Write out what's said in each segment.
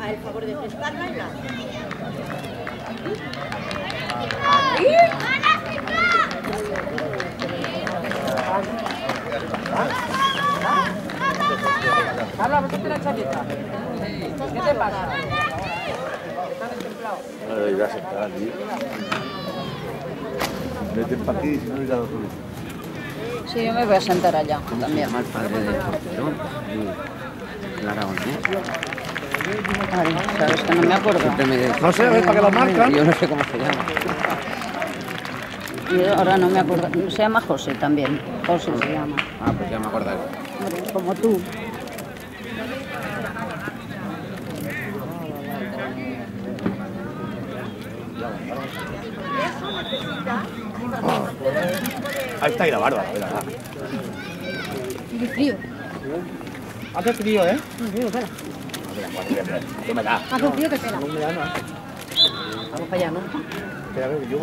A el favor de prestarla y la... Carla, ponte la chaqueta. ¿Qué te pasa? Estás destemplado. No a sentar, tío. Vete para aquí, si no Sí, yo me voy a sentar allá ¿Cómo se también. El aragonés. Ay, sabes que no me acuerdo. Me dice, No sé, a ver, para que la marcan. Yo no sé cómo se llama. Yo ahora no me acuerdo. Se llama José también. José se llama. Ah, pues ya me acordaré. Como tú. Ahí está ahí la barba, espera. frío. Hace frío, ¿eh? ¿Qué me da? Hace frío que pela. No me da nada. Vamos para allá, ¿no? Espera, a ver, yo.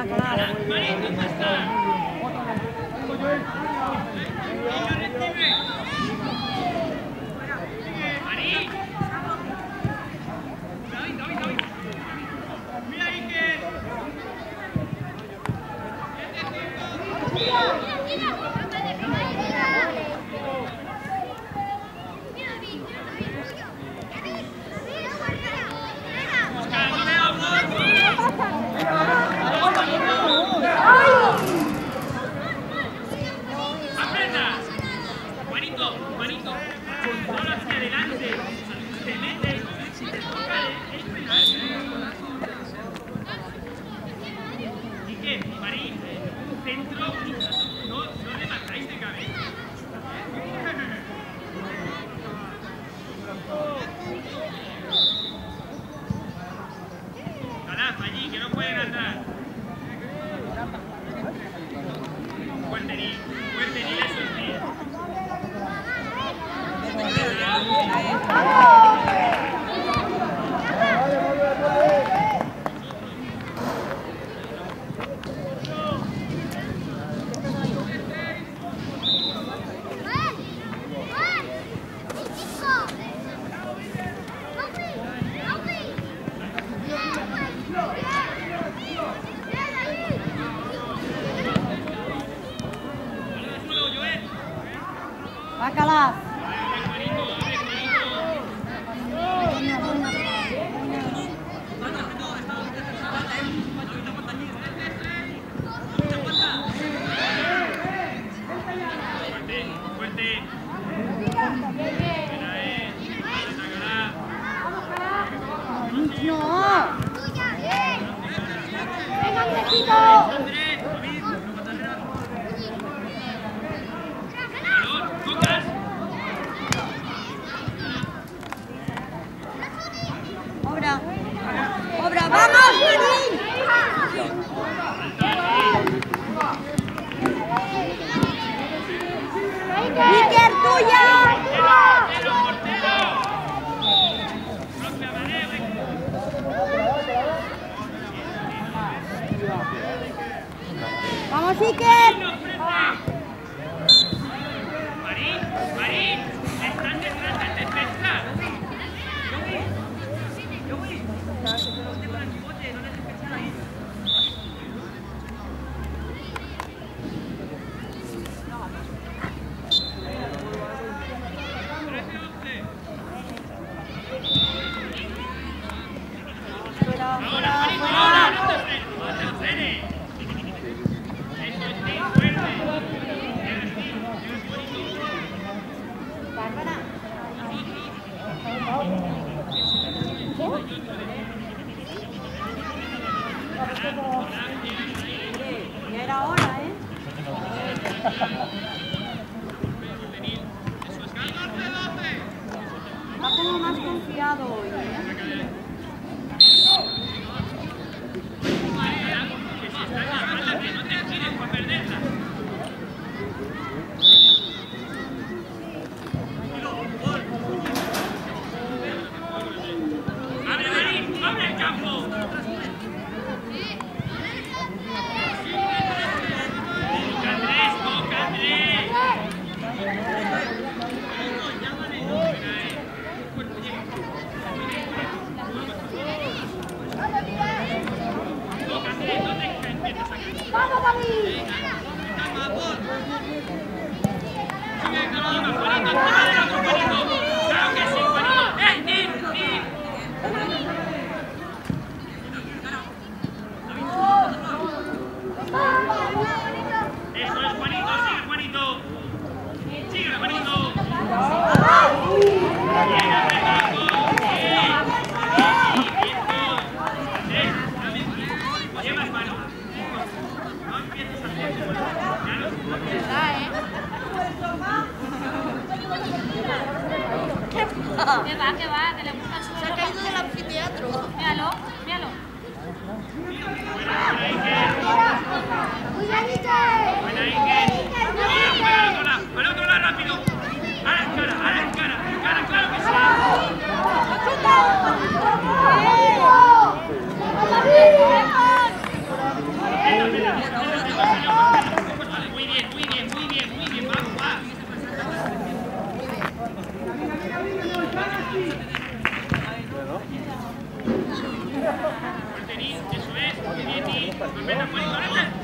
¿Para qué la vamos Juanito,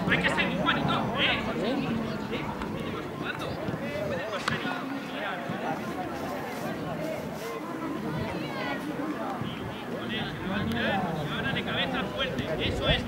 Hay que seguir, Juanito. ¿eh? Ahora de cabeza fuerte. Eso es.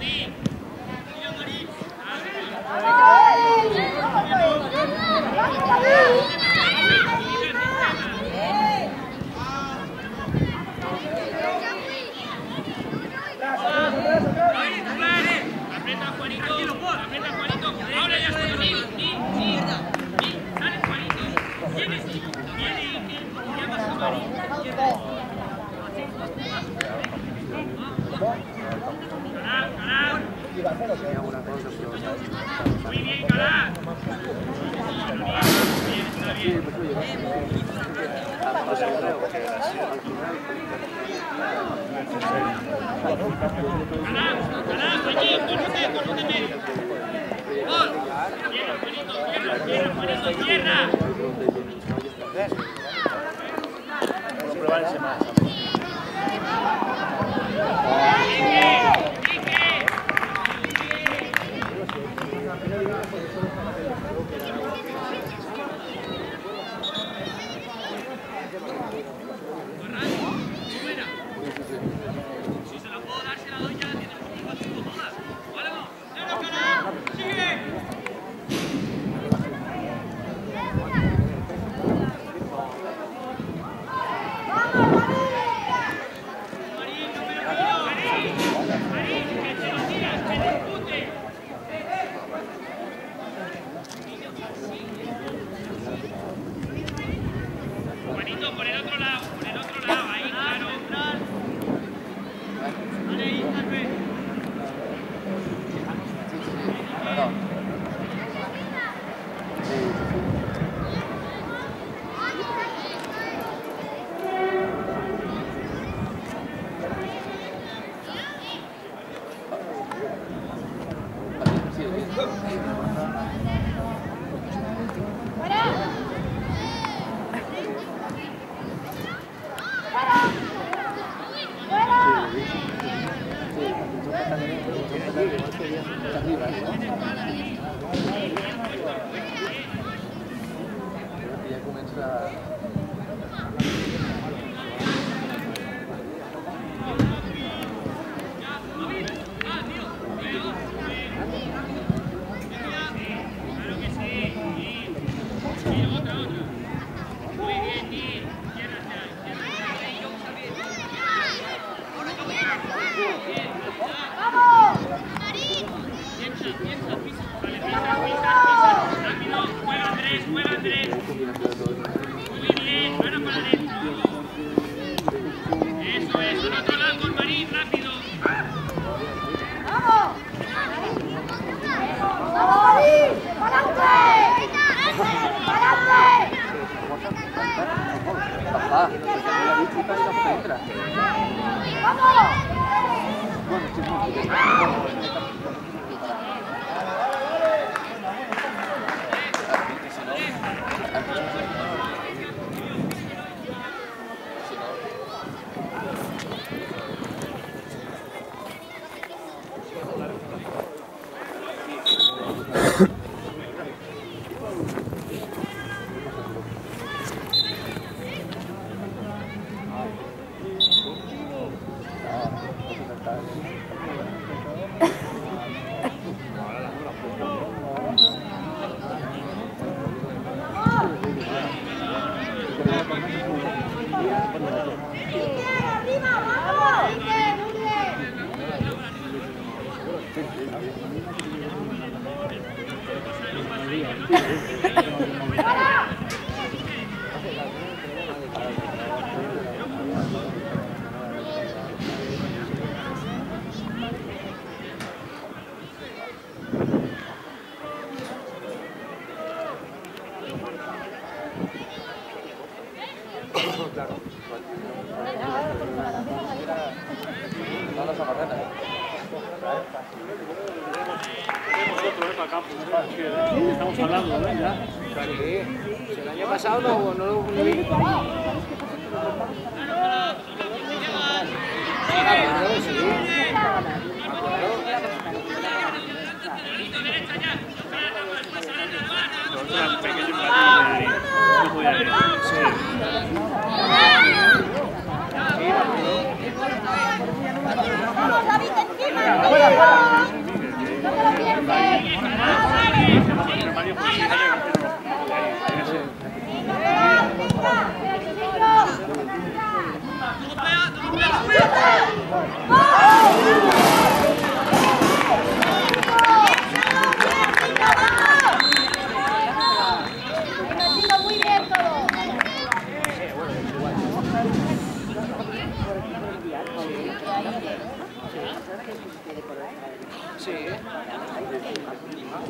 Mario,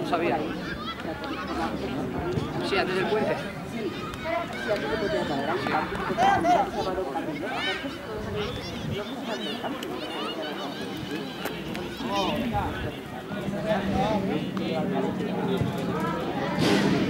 no sabía. Sí, antes del puente. Sí.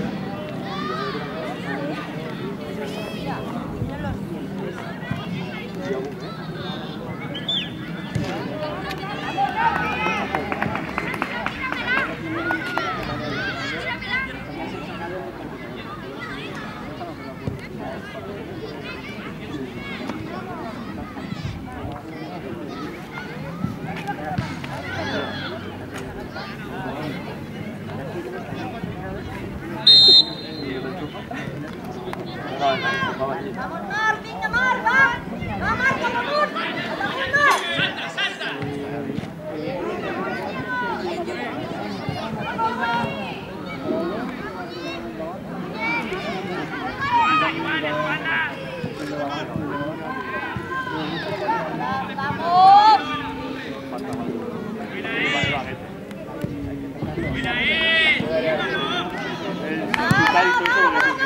militar y todo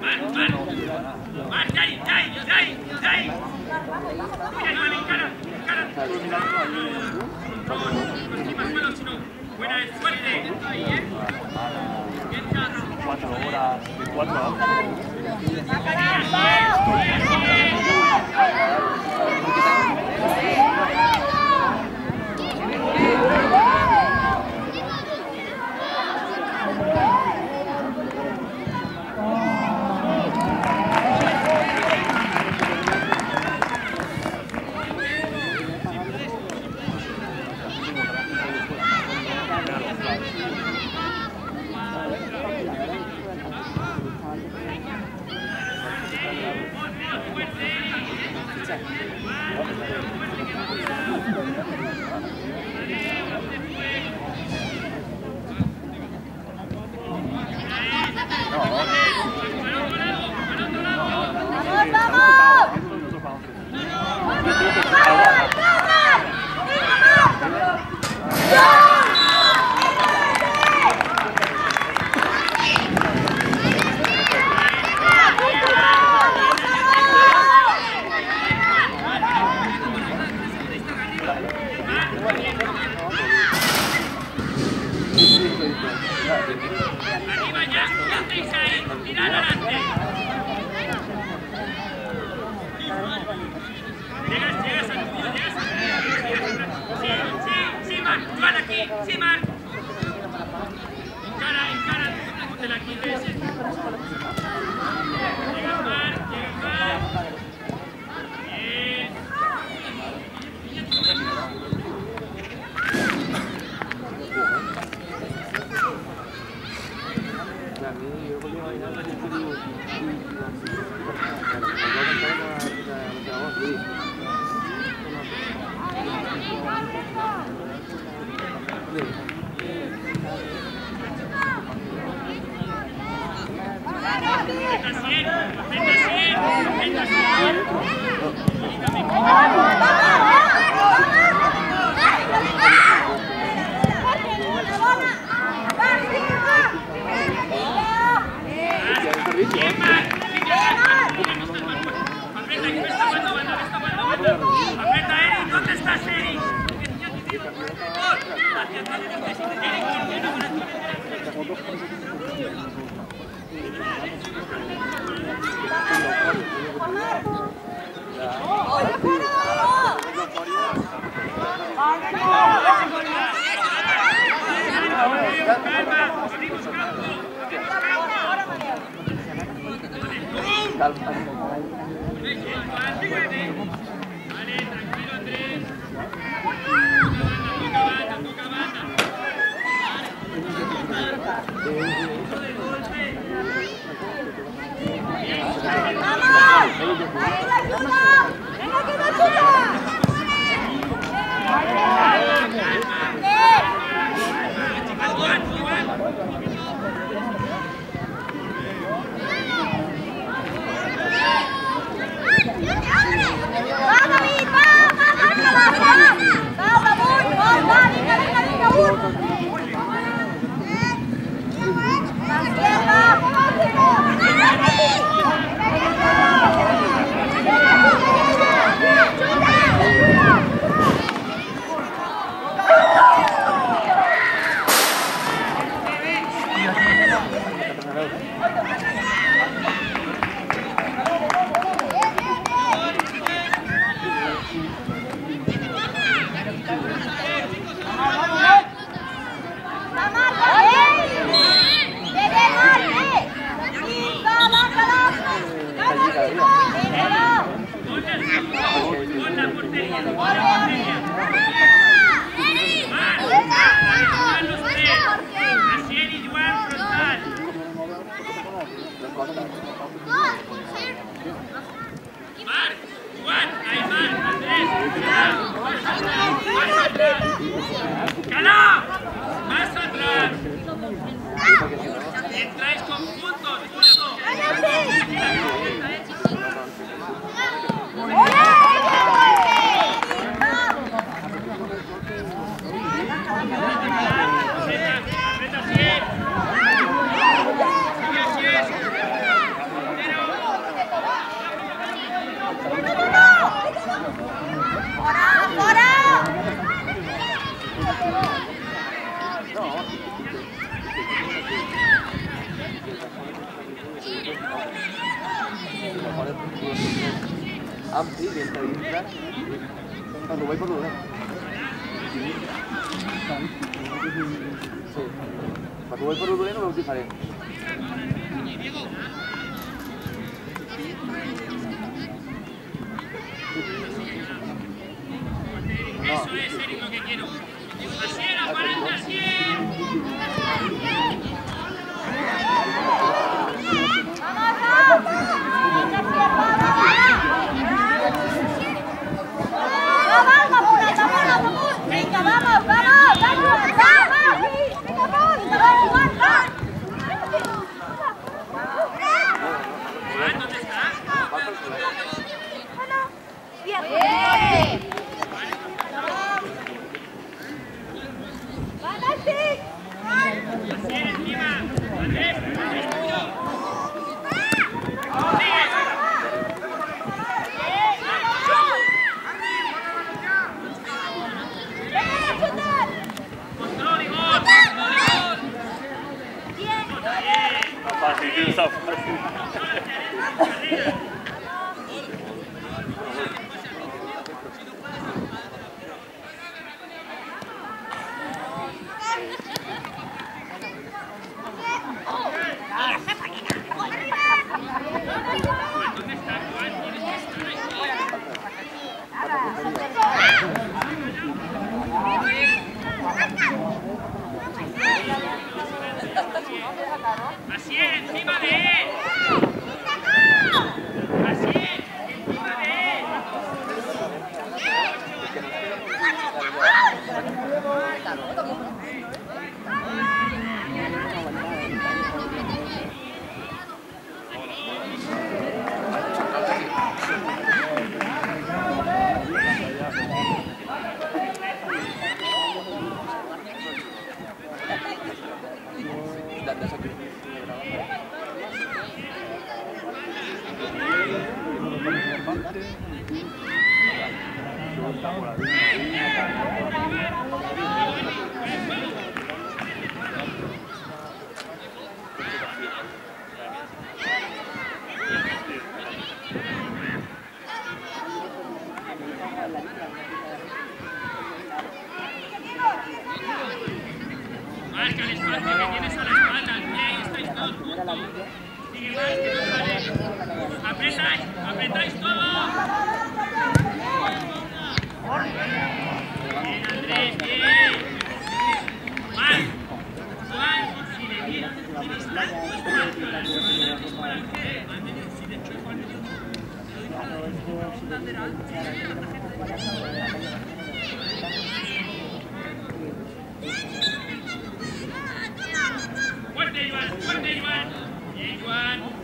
Mar, Mar, Cari, Cari, Cari, Cari. Mira, no, mi cara. Cuatro horas, cuatro.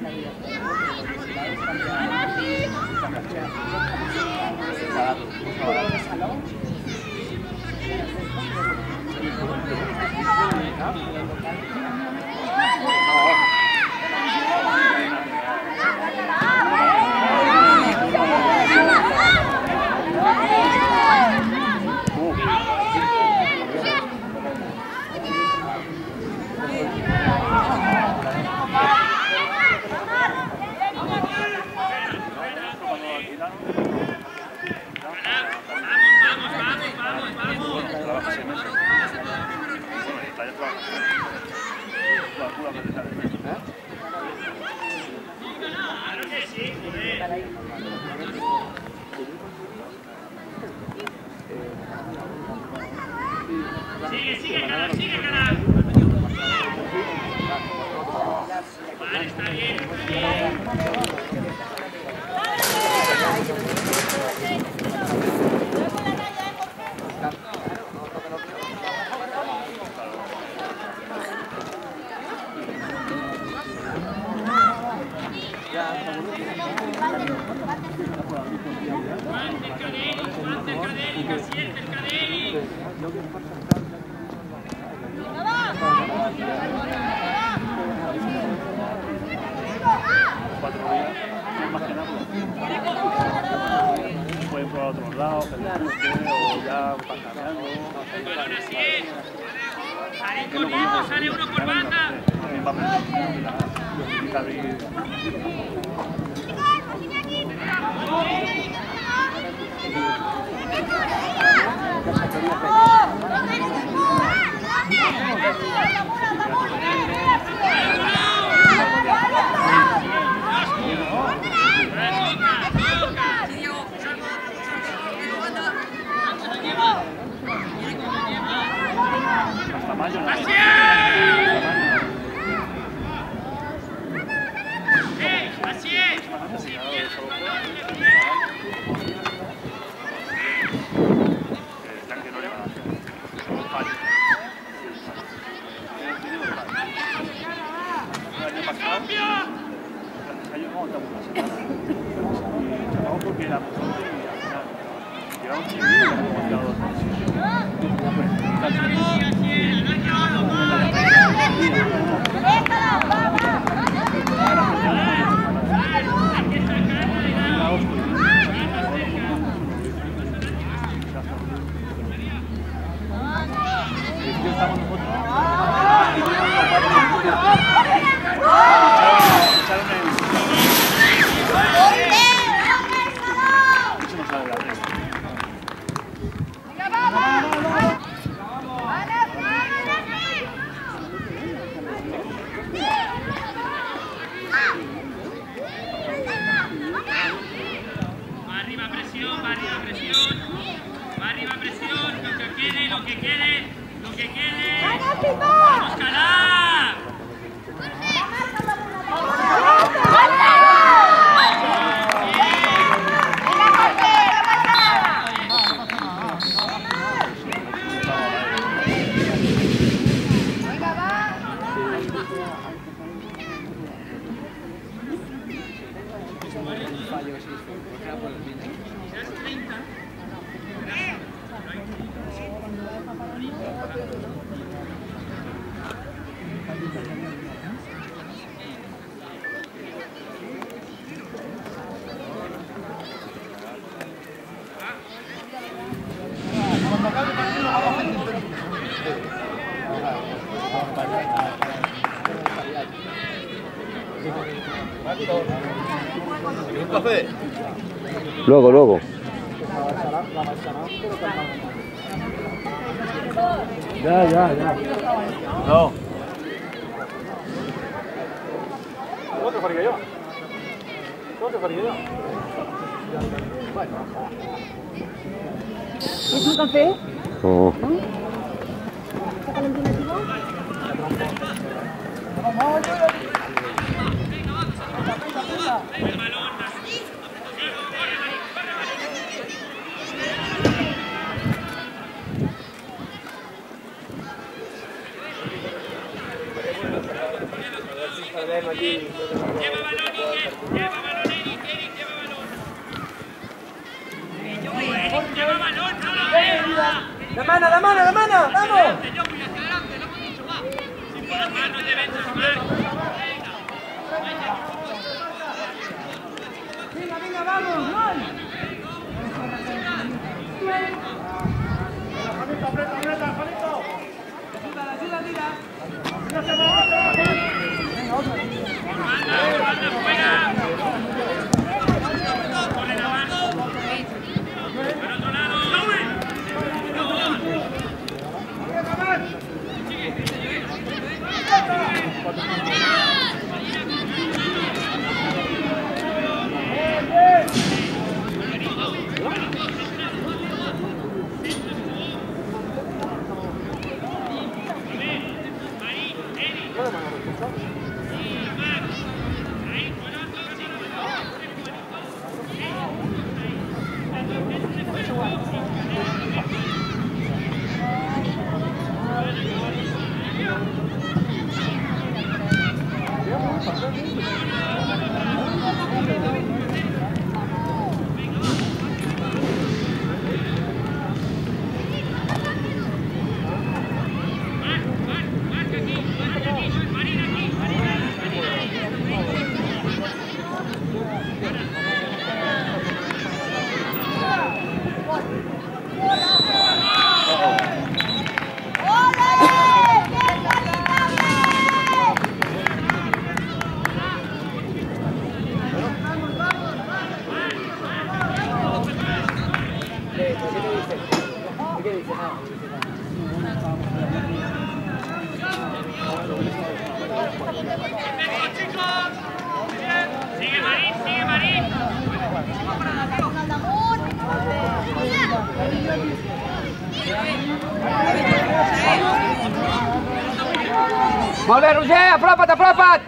Gracias. Sale uno por banda. ¡Vamos! Ya que no le van a hacer. Fallo. El año pasado, ¡Cambio! gracias a ellos no aguantamos una semana. Y acabamos porque era muy fuerte y al final llevamos un chiquillo y hemos quedado dos meses. ¡Así, así es! ¡No hay que Y aquí estamos nosotros. Echaron el... Eso no sabe la red. Va arriba presión, va arriba presión. Va arriba presión. Lo que quede, lo que quede, lo que quede. ¡Vamos! Luego, Goleiro Gé, a prova da prova!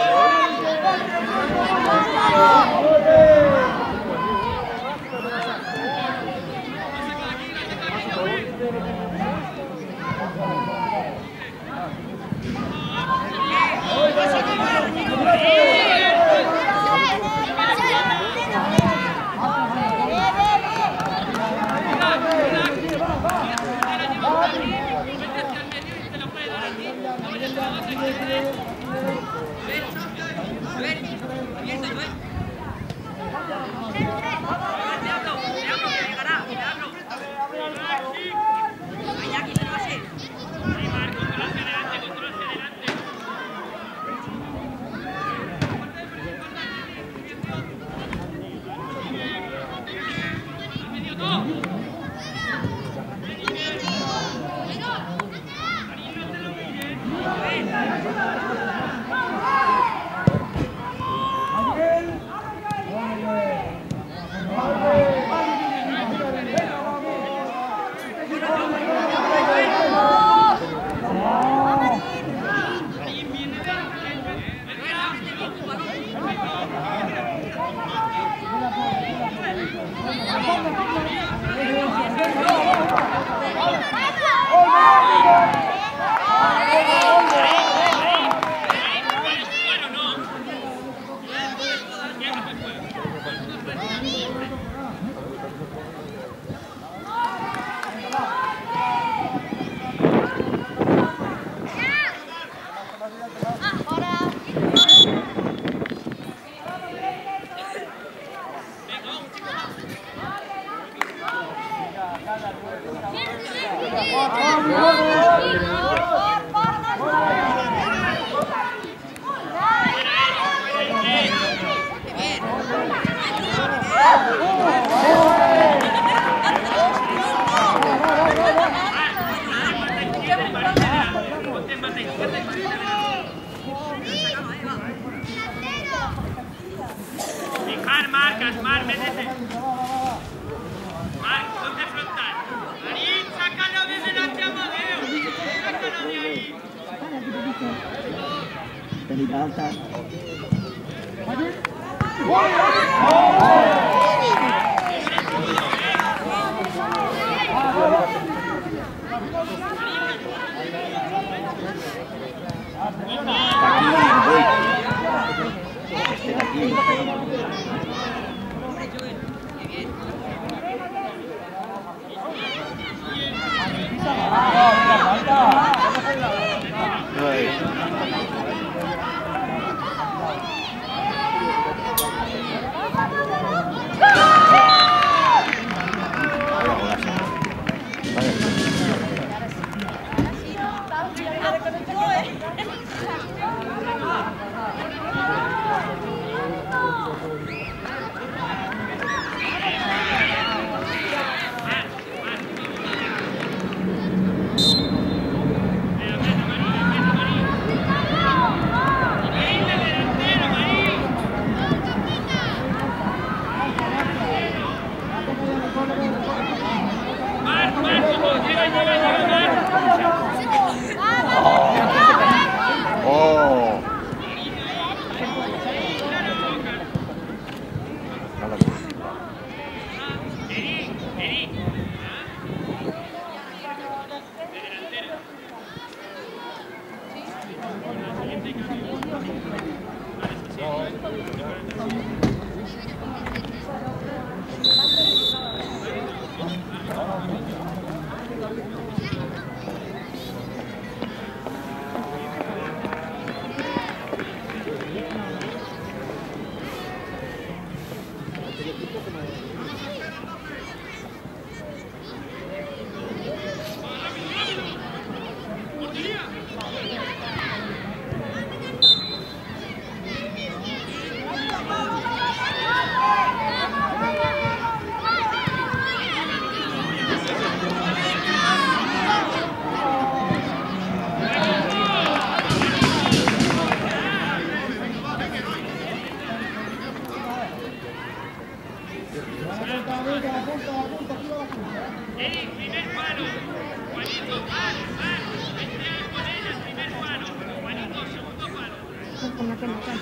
palo.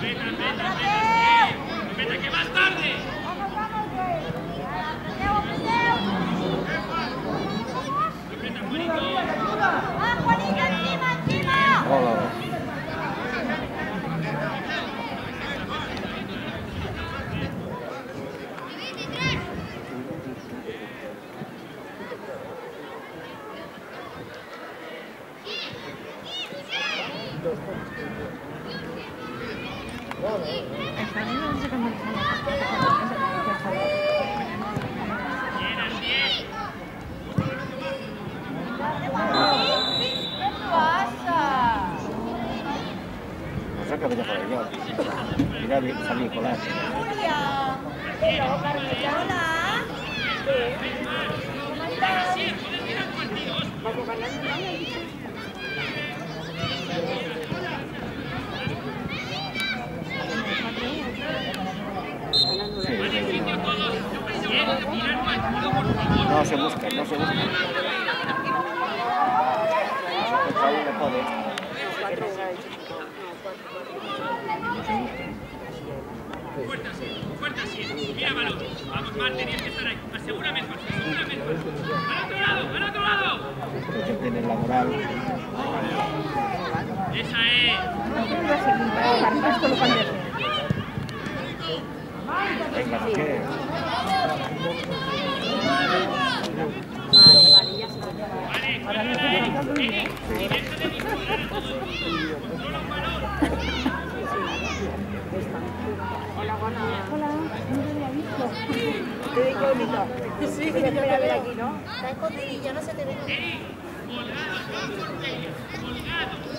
Vete, vete, vete. Vete, que más tarde. Vete, Juanito. ¡Ah, Juanito, encima, encima! Hola. ¿Qué pasa? No sé qué voy a hacer yo. Mira, vi- salí Nicolás. Julia. Pero, Carmela, hola. ¿Cómo estás? Sí, no se busca, no se busca. Ahí le pone. Fuerte así, fuerte así. Mira, balón. Vamos, Mar, tenías que estar ahí. Asegúrame mejor, asegúrame mejor. ¡Al otro lado, al otro lado! Que tiene la moral. Esa es. Venga, ¿qué? Vale, cuídala, Eric. Eric, y deja de disparar a todos. Controla un balón. Está escondidillo, no se te ve. Colgado, no colgado.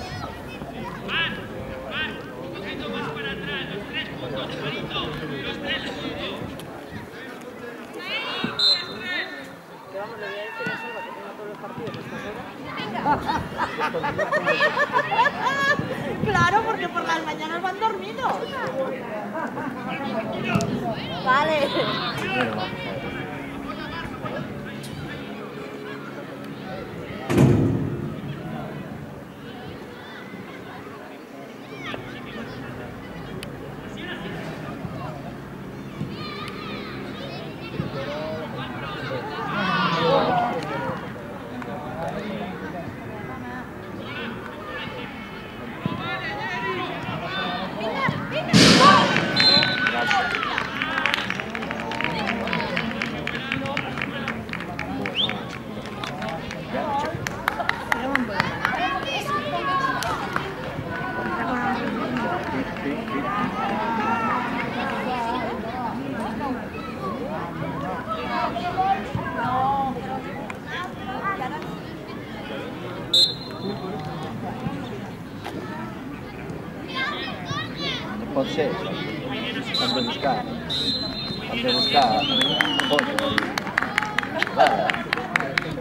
Pot ser. Hem de buscar. Hem de buscar. Fons. Vale.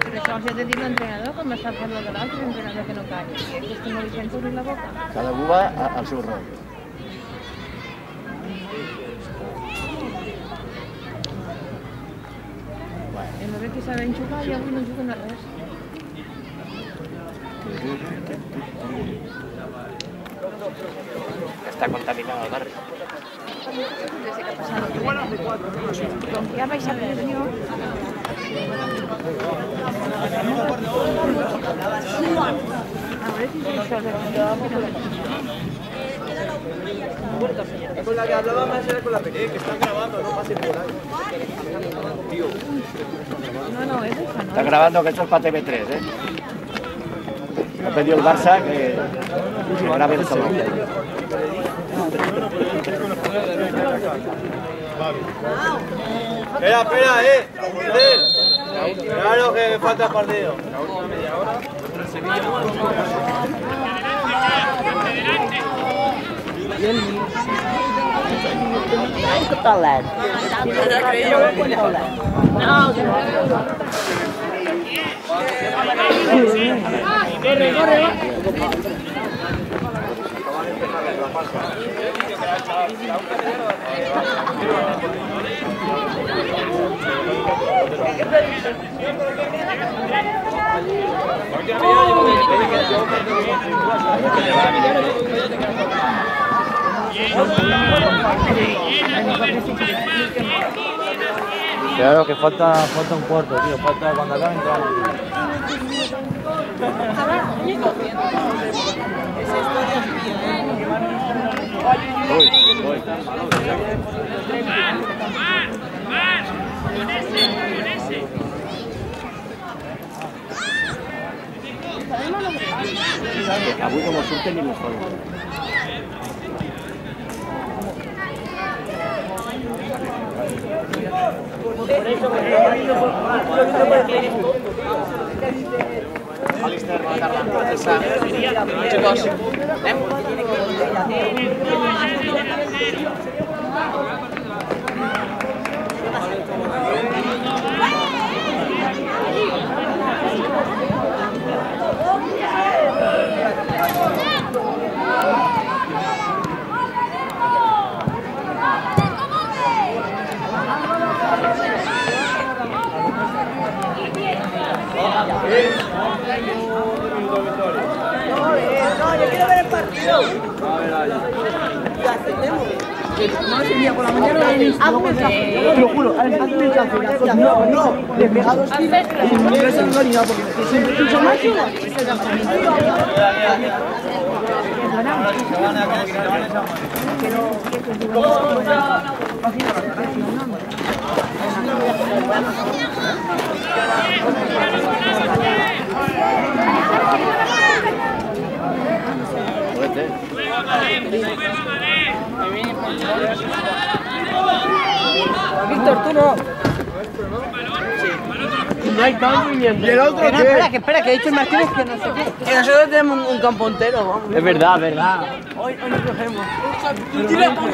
Pero eso has de dir l'entrenador com està fent lo de l'altre entrenador que no calla. Aquest que no li sento obrir la boca. Cada un va al seu rotllo. I no ve que saben jugar i avui no juguen a res. Está contaminado el barrio. Ya vais a ver. Con la que hablaba más era con la pelea, que están grabando, no pasen por ahí. No, no, es esa, Está no. grabando que esto es para TV3, ¿eh? Ha pedido el Barça que que grabe el. Espera, espera, eh. Claro que falta partido. Claro que falta, falta un cuarto, tío. Falta cuando acaben. Avui com surten ni les coses. Alistair, bona tarda. Chicos, anem? Thank you. Te lo juro, hazme el chance. No, no, le he pegado dos tiros y no he salido ni nada porque siempre escucho más. Víctor, tú no. No hay cambio ni el... ¿Y el otro Espera, espera, que espera, que ha dicho Martínez que no sé qué. Que nosotros tenemos un, un campo entero, vamos. Es verdad, es verdad. Hoy, hoy nos cogemos. Tú tira por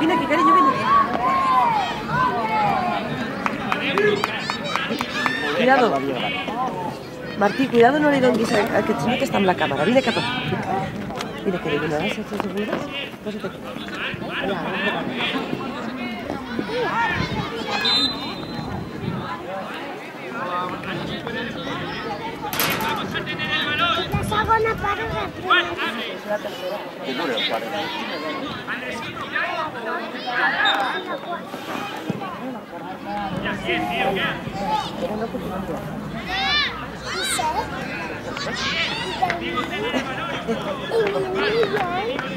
Viene aquí, cariño, viene. Cuidado. Martí, cuidado, no li donis a aquest senyor que està amb la càmera. Vine aquí. Vine, que a aquí. Allà, allà. La segona part de Que dura el quart. ¡Oh, que me caigo!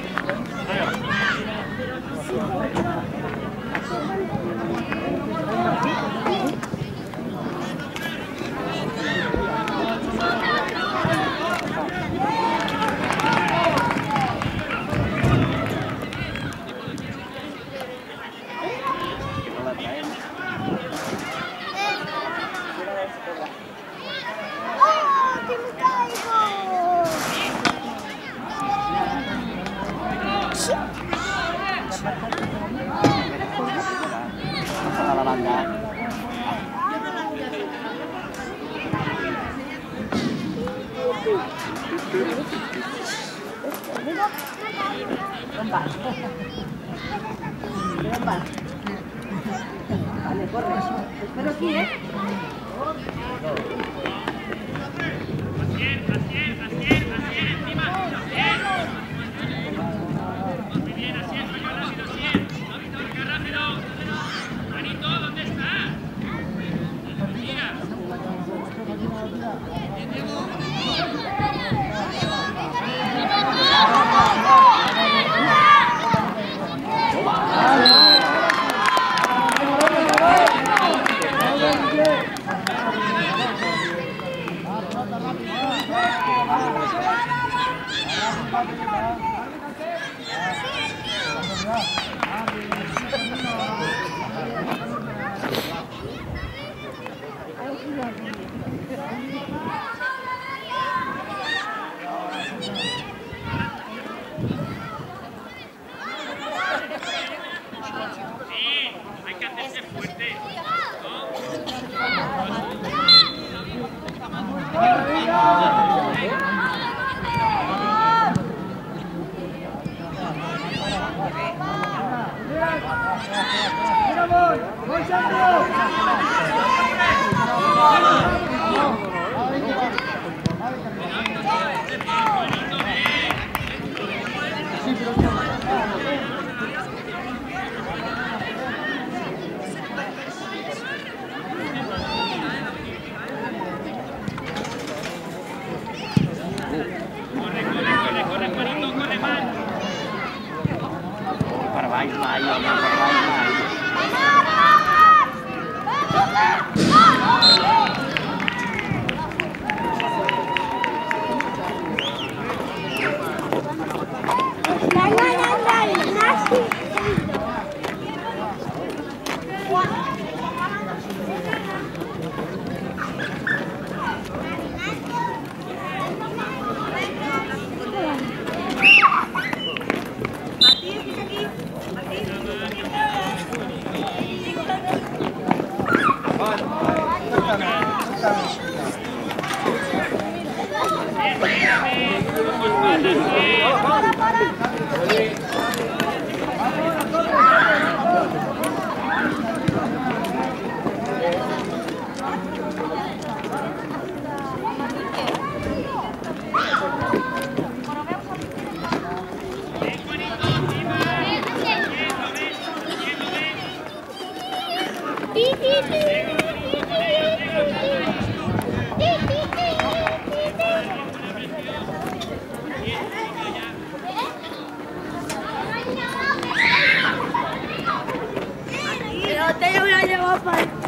Bye, bye, bye, bye.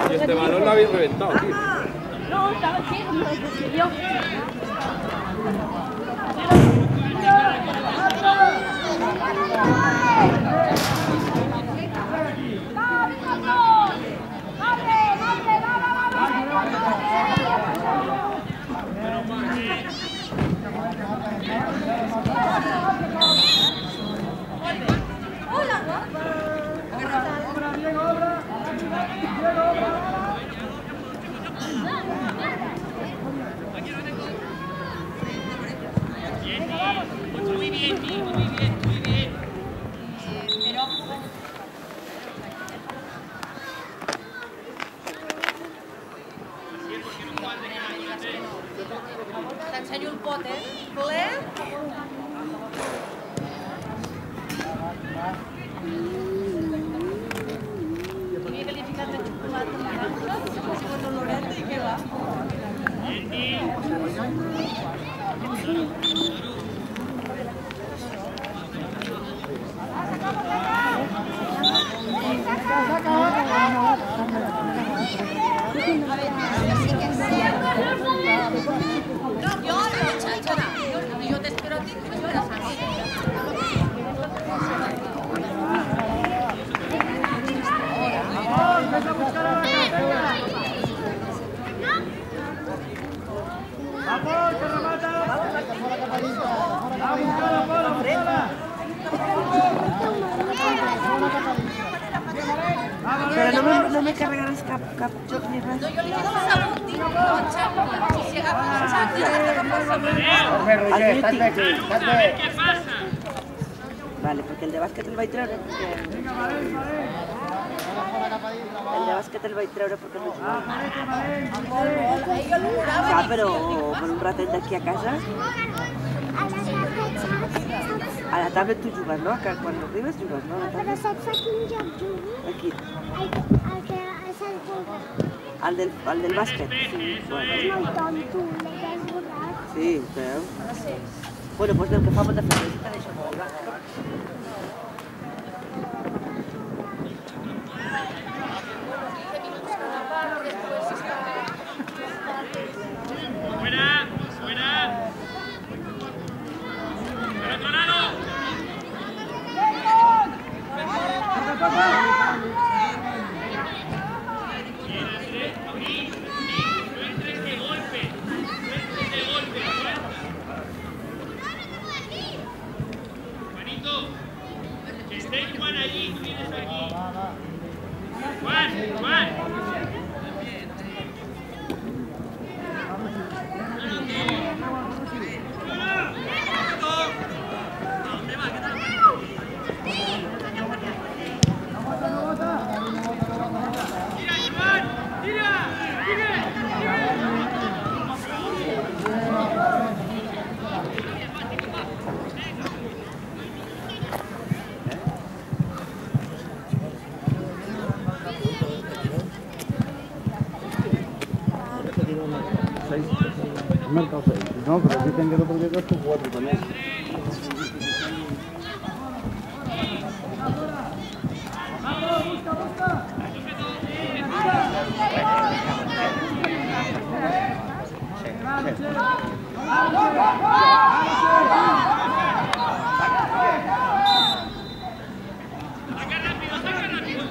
Y este balón lo habéis reventado, tío. No, estaba así, me lo yo. 18. What's Weedy 18? Me, cap, cap. ¿Qué pasa? Vale, perquè el de bàsquet el vaig treure perquè... El de bàsquet el vaig treure perquè no jugava. Ja, però per un ratet d'aquí a casa... A la tablet tu jugues, no? Que quan arribes jugues, no? A la Però tablet. saps a quin joc jugo? Aquí. El, el que és el jugo. El del, el del bàsquet. Sí, bueno. Sí? Bueno, doncs del que feina, sí que deixo molt. No, pero dicen que no porque dos con cuatro también. Saca rápido, saca rápido.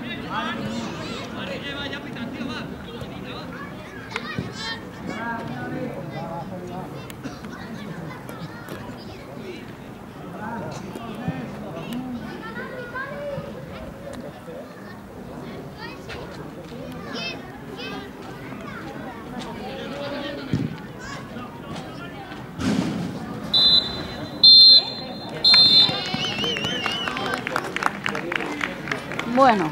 Bueno,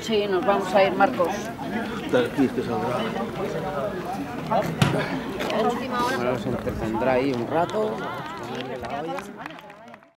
sí, nos vamos a ir, Marcos.